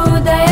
Antyodaya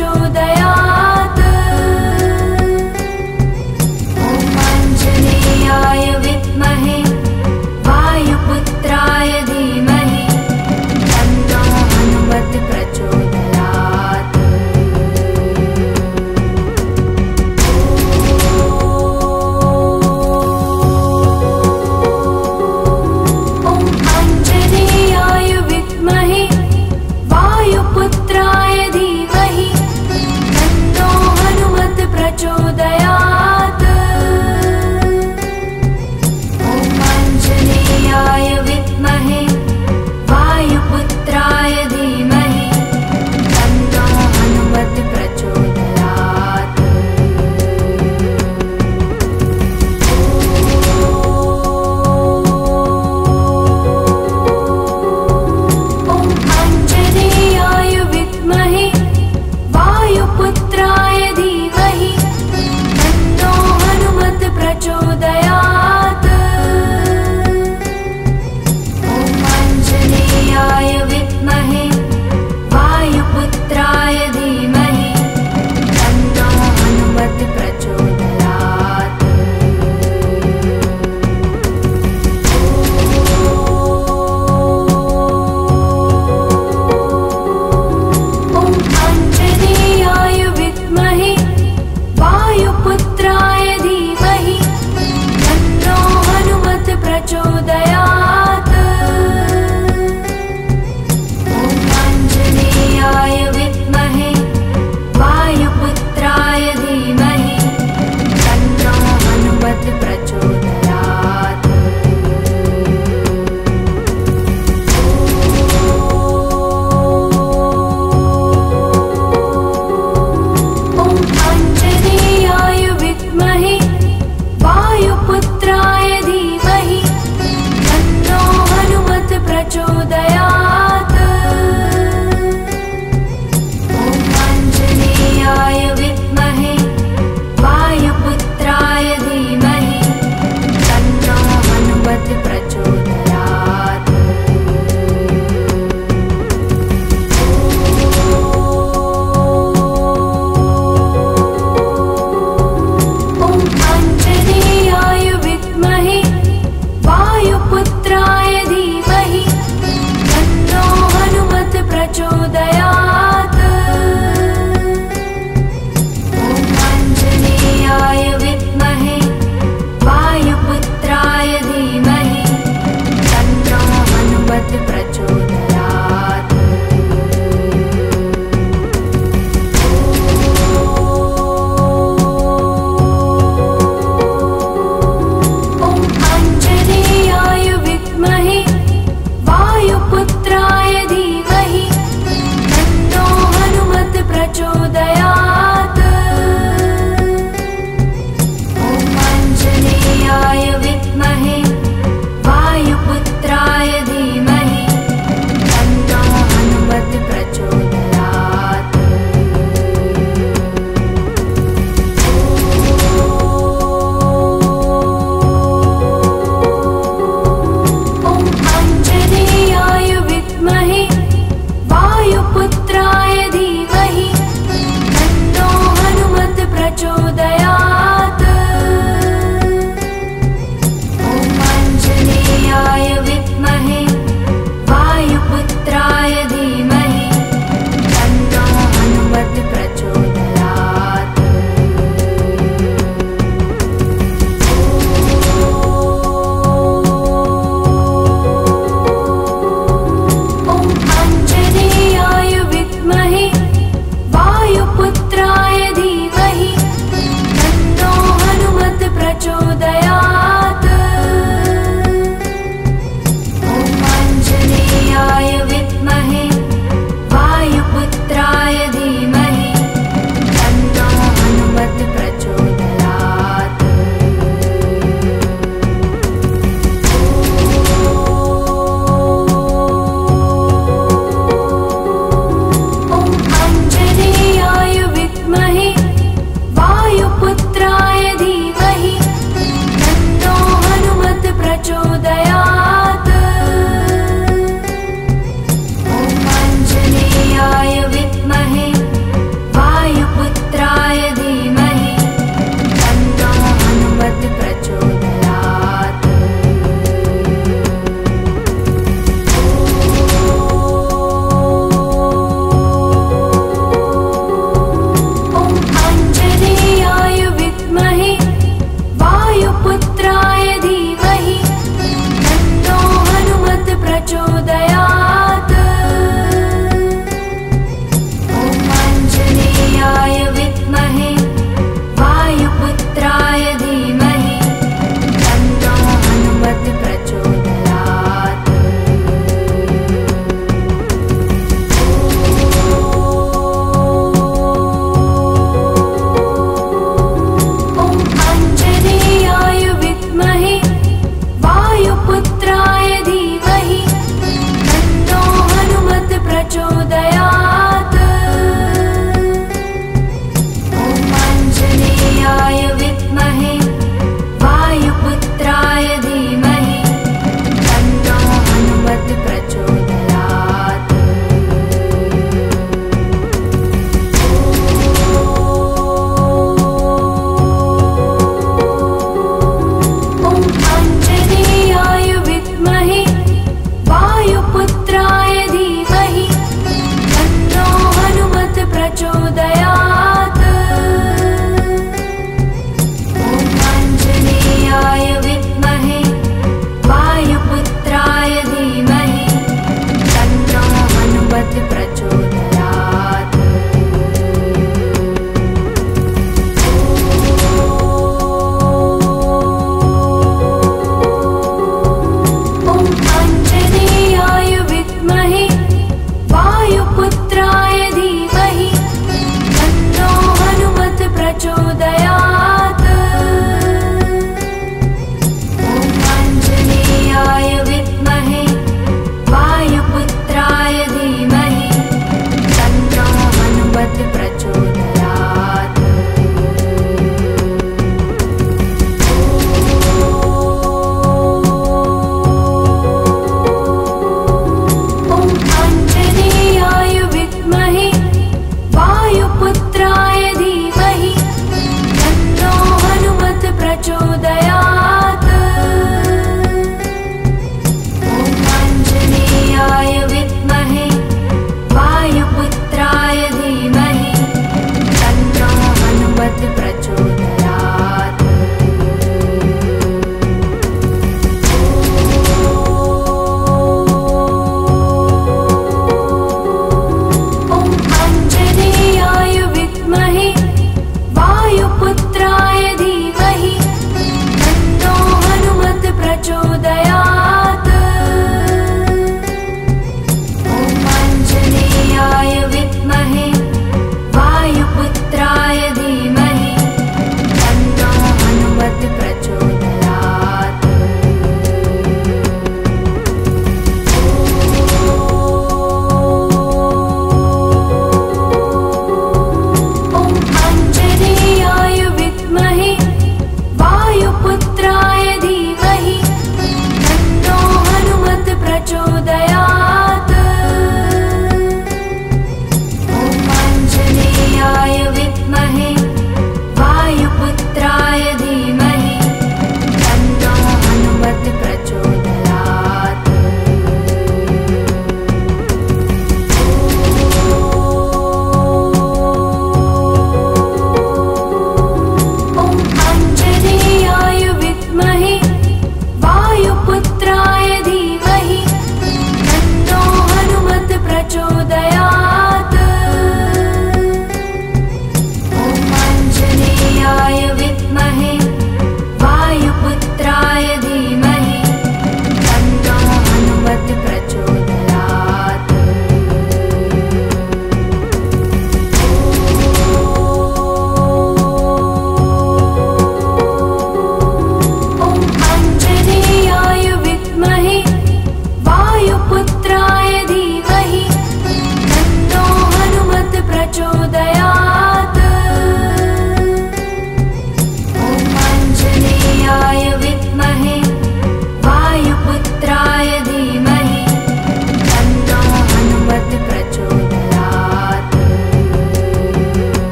you